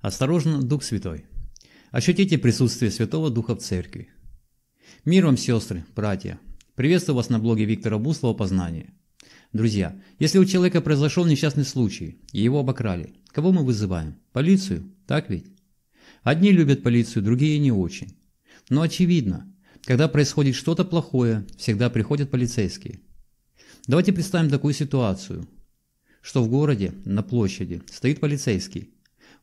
Осторожно, Дух Святой. Ощутите присутствие Святого Духа в Церкви. Мир вам, сестры, братья. Приветствую вас на блоге Виктора Буслова «Познание». Друзья, если у человека произошел несчастный случай, и его обокрали, кого мы вызываем? Полицию? Так ведь? Одни любят полицию, другие не очень. Но очевидно, когда происходит что-то плохое, всегда приходят полицейские. Давайте представим такую ситуацию, что в городе, на площади, стоит полицейский,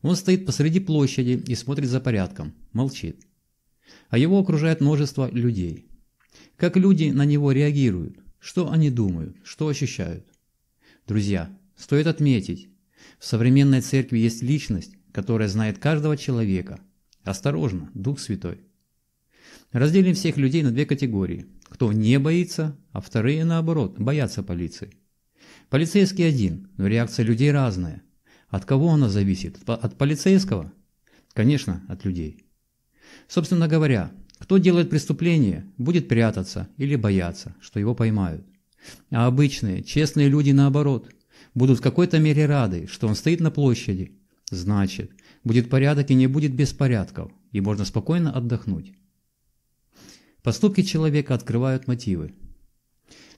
он стоит посреди площади и смотрит за порядком, молчит. А его окружает множество людей. Как люди на него реагируют? Что они думают? Что ощущают? Друзья, стоит отметить, в современной церкви есть личность, которая знает каждого человека. Осторожно, Дух Святой. Разделим всех людей на две категории. Кто не боится, а вторые, наоборот, боятся полиции. Полицейский один, но реакция людей разная. От кого она зависит? От полицейского? Конечно, от людей. Собственно говоря, кто делает преступление, будет прятаться или бояться, что его поймают. А обычные, честные люди наоборот, будут в какой-то мере рады, что он стоит на площади. Значит, будет порядок и не будет беспорядков, и можно спокойно отдохнуть. Поступки человека открывают мотивы.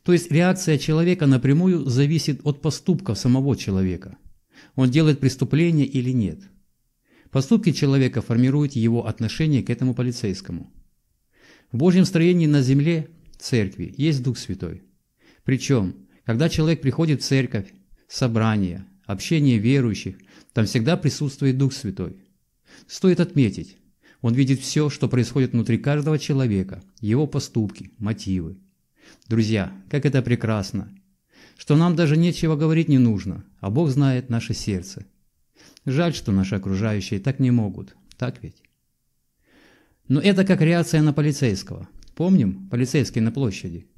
То есть реакция человека напрямую зависит от поступков самого человека – он делает преступление или нет. Поступки человека формируют его отношение к этому полицейскому. В Божьем строении на земле, церкви, есть Дух Святой. Причем, когда человек приходит в церковь, собрание, общение верующих, там всегда присутствует Дух Святой. Стоит отметить, он видит все, что происходит внутри каждого человека, его поступки, мотивы. Друзья, как это прекрасно, что нам даже нечего говорить не нужно, а Бог знает наше сердце. Жаль, что наши окружающие так не могут, так ведь? Но это как реакция на полицейского. Помним, полицейский на площади?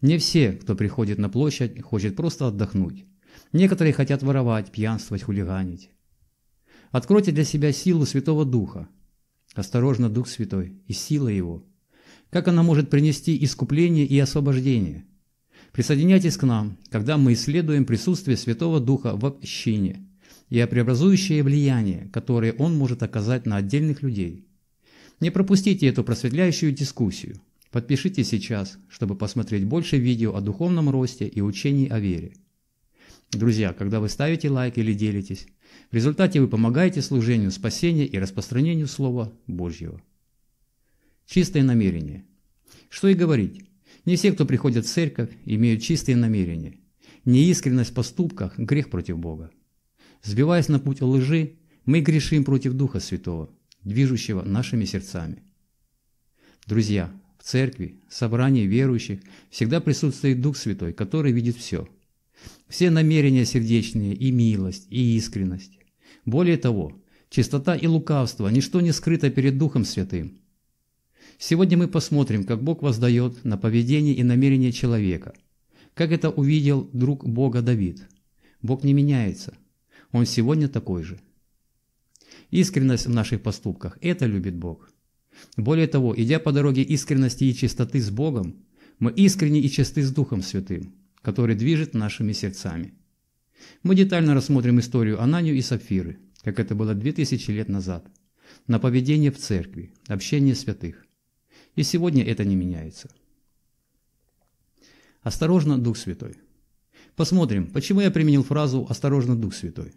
Не все, кто приходит на площадь, хочет просто отдохнуть. Некоторые хотят воровать, пьянствовать, хулиганить. Откройте для себя силу Святого Духа. Осторожно, Дух Святой и сила Его. Как она может принести искупление и освобождение? Присоединяйтесь к нам, когда мы исследуем присутствие Святого Духа в общине и преобразующее влияние, которое он может оказать на отдельных людей. Не пропустите эту просветляющую дискуссию. Подпишитесь сейчас, чтобы посмотреть больше видео о духовном росте и учении о вере. Друзья, когда вы ставите лайк или делитесь, в результате вы помогаете служению спасения и распространению Слова Божьего. Чистое намерение. Что и говорить. Не все, кто приходит в церковь, имеют чистые намерения. Неискренность в поступках – грех против Бога. Сбиваясь на путь лжи, мы грешим против Духа Святого, движущего нашими сердцами. Друзья, в церкви, собрании верующих всегда присутствует Дух Святой, который видит все. Все намерения сердечные, и милость, и искренность. Более того, чистота и лукавство – ничто не скрыто перед Духом Святым. Сегодня мы посмотрим, как Бог воздает на поведение и намерение человека. Как это увидел друг Бога Давид. Бог не меняется. Он сегодня такой же. Искренность в наших поступках – это любит Бог. Более того, идя по дороге искренности и чистоты с Богом, мы искренне и чисты с Духом Святым, который движет нашими сердцами. Мы детально рассмотрим историю Ананию и Сапфиры, как это было 2000 лет назад, на поведение в церкви, общение святых. И сегодня это не меняется. Осторожно, Дух Святой. Посмотрим, почему я применил фразу «Осторожно, Дух Святой».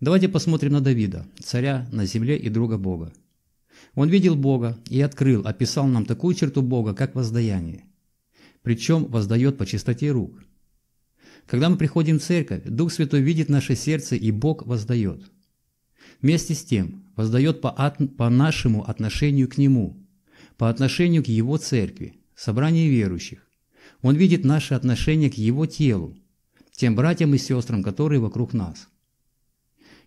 Давайте посмотрим на Давида, царя на земле и друга Бога. Он видел Бога и открыл, описал нам такую черту Бога, как воздаяние. Причем воздает по чистоте рук. Когда мы приходим в церковь, Дух Святой видит наше сердце, и Бог воздает. Вместе с тем, воздает по, от, по нашему отношению к Нему, по отношению к Его церкви, собранию верующих. Он видит наше отношение к Его телу, тем братьям и сестрам, которые вокруг нас.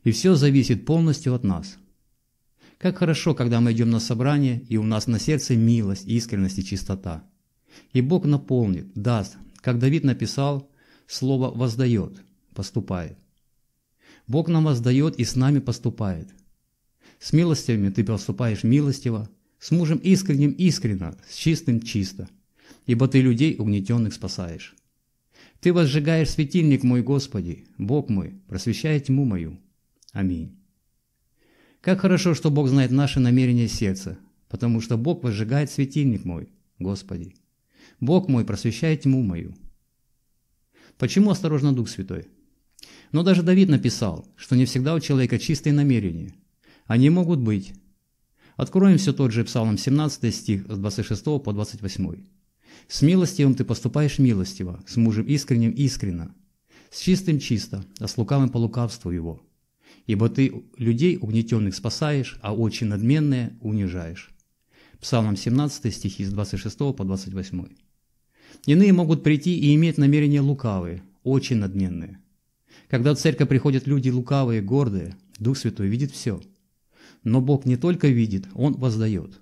И все зависит полностью от нас. Как хорошо, когда мы идем на собрание, и у нас на сердце милость, искренность и чистота. И Бог наполнит, даст, как Давид написал, слово «воздает», поступает. Бог нам воздает и с нами поступает. С милостями ты поступаешь милостиво, с мужем искренним искренно, с чистым чисто, ибо ты людей угнетенных спасаешь. Ты возжигаешь светильник мой, Господи, Бог мой, просвещая тьму мою. Аминь. Как хорошо, что Бог знает наши намерения сердца, потому что Бог возжигает светильник мой, Господи. Бог мой просвещает тьму мою. Почему осторожно Дух Святой? Но даже Давид написал, что не всегда у человека чистые намерения. Они могут быть. Откроем все тот же Псалом 17 стих с 26 по 28. «С милостивым ты поступаешь милостиво, с мужем искренним искренно, с чистым чисто, а с лукавым по лукавству его. Ибо ты людей угнетенных спасаешь, а очень надменные унижаешь». Псалом 17 стихи с 26 по 28. Иные могут прийти и иметь намерения лукавые, очень надменные. Когда в церковь приходят люди лукавые, гордые, Дух Святой видит все. Но Бог не только видит, Он воздает.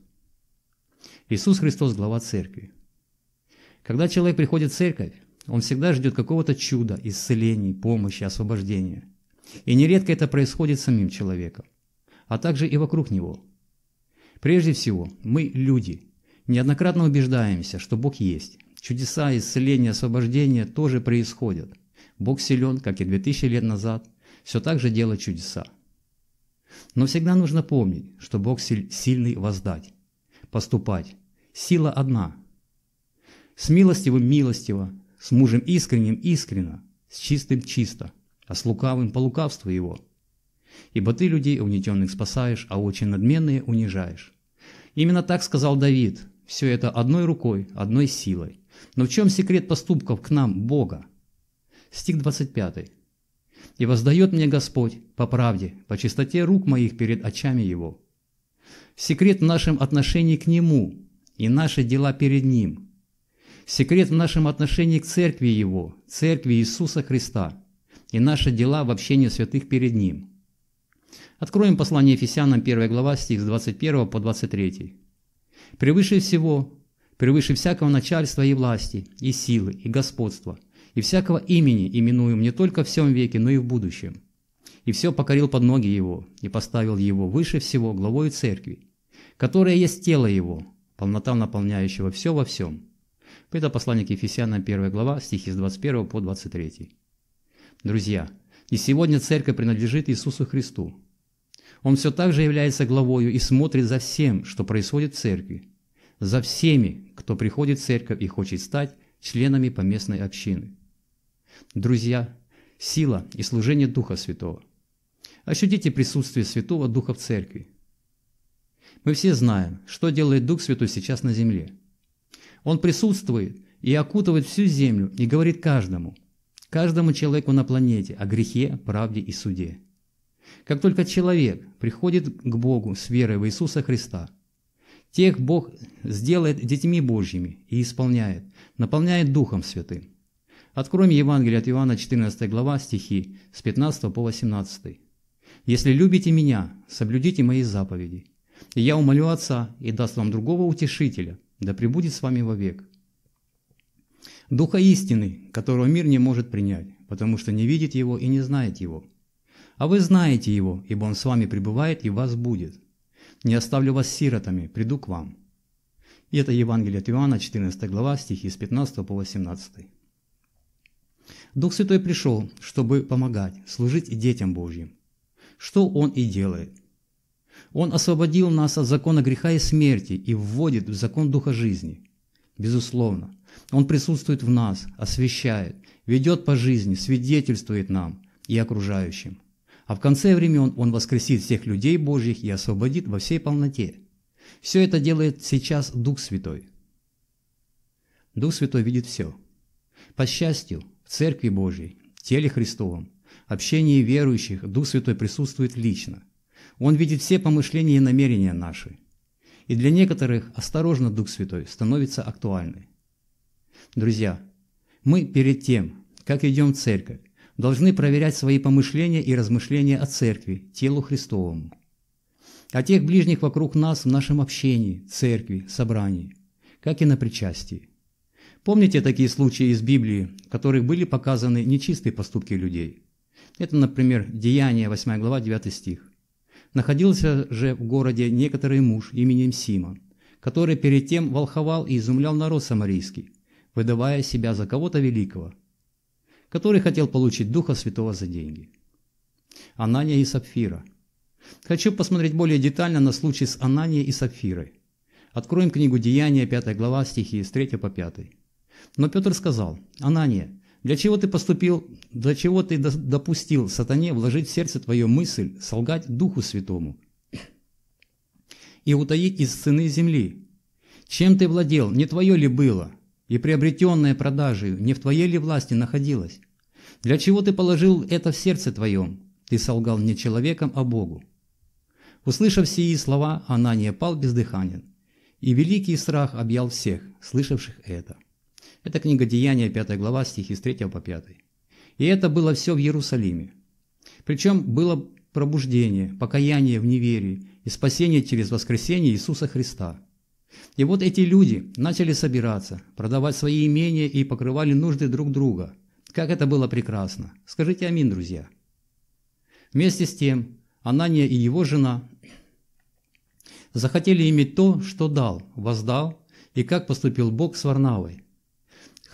Иисус Христос – глава церкви. Когда человек приходит в церковь, он всегда ждет какого-то чуда, исцелений, помощи, освобождения. И нередко это происходит самим человеком, а также и вокруг него. Прежде всего, мы люди. Неоднократно убеждаемся, что Бог есть. Чудеса, исцеления, освобождения тоже происходят. Бог силен, как и 2000 лет назад, все так же делает чудеса. Но всегда нужно помнить, что Бог сильный воздать, поступать. Сила одна. С милостивым милостиво, с мужем искренним искренно, с чистым чисто, а с лукавым по лукавству его. Ибо ты людей угнетенных спасаешь, а очень надменные унижаешь. Именно так сказал Давид. Все это одной рукой, одной силой. Но в чем секрет поступков к нам, Бога? Стих 25. «И воздает мне Господь по правде, по чистоте рук моих перед очами Его». Секрет в нашем отношении к Нему и наши дела перед Ним – Секрет в нашем отношении к Церкви Его, Церкви Иисуса Христа и наши дела в общении святых перед Ним. Откроем послание Ефесянам 1 глава, стих с 21 по 23. «Превыше всего, превыше всякого начальства и власти, и силы, и господства, и всякого имени именуем не только в всем веке, но и в будущем. И все покорил под ноги Его, и поставил Его выше всего главою Церкви, которая есть тело Его, полнота наполняющего все во всем». Это послание к Ефесянам 1 глава, стихи с 21 по 23. Друзья, и сегодня церковь принадлежит Иисусу Христу. Он все так же является главою и смотрит за всем, что происходит в церкви, за всеми, кто приходит в церковь и хочет стать членами поместной общины. Друзья, сила и служение Духа Святого. Ощутите присутствие Святого Духа в церкви. Мы все знаем, что делает Дух Святой сейчас на земле – он присутствует и окутывает всю землю и говорит каждому, каждому человеку на планете о грехе, правде и суде. Как только человек приходит к Богу с верой в Иисуса Христа, тех Бог сделает детьми Божьими и исполняет, наполняет Духом Святым. Откроем Евангелие от Иоанна, 14 глава, стихи с 15 по 18. «Если любите Меня, соблюдите Мои заповеди, и я умолю Отца и даст вам другого утешителя, да пребудет с вами вовек. Духа истины, которого мир не может принять, потому что не видит его и не знает его. А вы знаете его, ибо он с вами пребывает и вас будет. Не оставлю вас сиротами, приду к вам. И это Евангелие от Иоанна, 14 глава, стихи с 15 по 18. Дух Святой пришел, чтобы помогать, служить детям Божьим. Что Он и делает – он освободил нас от закона греха и смерти и вводит в закон Духа жизни. Безусловно, Он присутствует в нас, освещает, ведет по жизни, свидетельствует нам и окружающим. А в конце времен Он воскресит всех людей Божьих и освободит во всей полноте. Все это делает сейчас Дух Святой. Дух Святой видит все. По счастью, в Церкви Божьей, теле Христовом, общении верующих Дух Святой присутствует лично – он видит все помышления и намерения наши. И для некоторых осторожно Дух Святой становится актуальной. Друзья, мы перед тем, как идем в церковь, должны проверять свои помышления и размышления о церкви, телу Христовому, о тех ближних вокруг нас в нашем общении, церкви, собрании, как и на причастии. Помните такие случаи из Библии, в которых были показаны нечистые поступки людей? Это, например, Деяние, 8 глава, 9 стих. Находился же в городе некоторый муж именем Симон, который перед тем волховал и изумлял народ самарийский, выдавая себя за кого-то великого, который хотел получить Духа Святого за деньги. Анания и Сапфира. Хочу посмотреть более детально на случай с Ананией и Сапфирой. Откроем книгу Деяния, 5 глава, стихи с 3 по 5. Но Петр сказал, «Анания, для чего ты поступил, для чего ты допустил сатане вложить в сердце твою мысль, солгать Духу Святому и утаить из цены земли? Чем ты владел, не твое ли было, и приобретенное продажей не в твоей ли власти находилось? Для чего ты положил это в сердце твоем? Ты солгал не человеком, а Богу. Услышав сии слова, Анания пал бездыханен, и великий страх объял всех, слышавших это. Это книга Деяния, 5 глава, стихи с 3 по 5. И это было все в Иерусалиме. Причем было пробуждение, покаяние в неверии и спасение через воскресение Иисуса Христа. И вот эти люди начали собираться, продавать свои имения и покрывали нужды друг друга. Как это было прекрасно! Скажите аминь, друзья! Вместе с тем, Анания и его жена захотели иметь то, что дал, воздал, и как поступил Бог с Варнавой.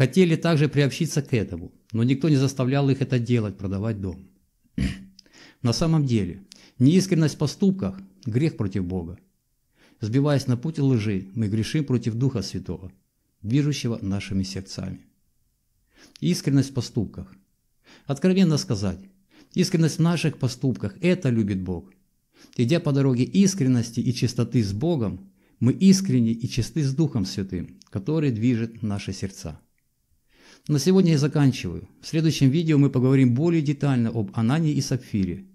Хотели также приобщиться к этому, но никто не заставлял их это делать, продавать дом. На самом деле, неискренность в поступках – грех против Бога. Сбиваясь на путь лжи, мы грешим против Духа Святого, движущего нашими сердцами. Искренность в поступках. Откровенно сказать, искренность в наших поступках – это любит Бог – Идя по дороге искренности и чистоты с Богом, мы искренни и чисты с Духом Святым, который движет наши сердца. На сегодня я заканчиваю. В следующем видео мы поговорим более детально об Анане и Сапфире.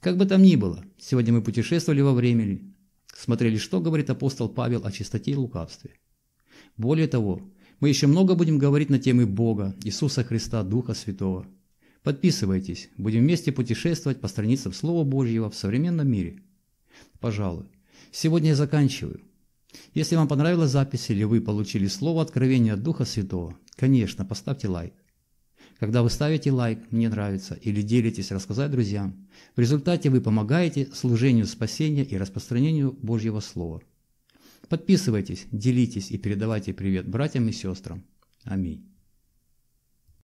Как бы там ни было, сегодня мы путешествовали во времени, смотрели, что говорит апостол Павел о чистоте и лукавстве. Более того, мы еще много будем говорить на темы Бога, Иисуса Христа, Духа Святого – Подписывайтесь, будем вместе путешествовать по страницам Слова Божьего в современном мире. Пожалуй. Сегодня я заканчиваю. Если вам понравилась запись или вы получили слово откровения от Духа Святого, конечно, поставьте лайк. Когда вы ставите лайк «Мне нравится» или делитесь рассказать друзьям, в результате вы помогаете служению спасения и распространению Божьего Слова. Подписывайтесь, делитесь и передавайте привет братьям и сестрам. Аминь.